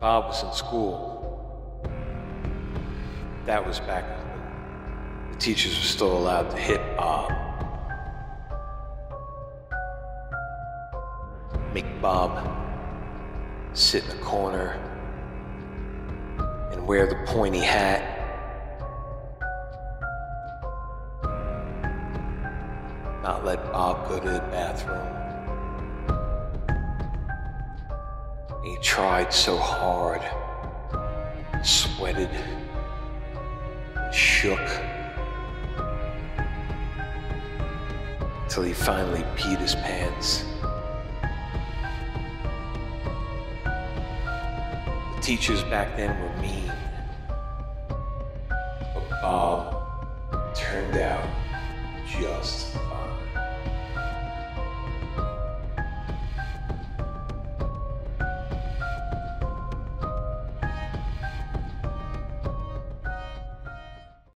Bob was in school. That was back when the teachers were still allowed to hit Bob. Make Bob sit in a corner and wear the pointy hat. Not let Bob go to the bathroom. He tried so hard, sweated, shook, till he finally peed his pants. The teachers back then were mean, but Bob turned out just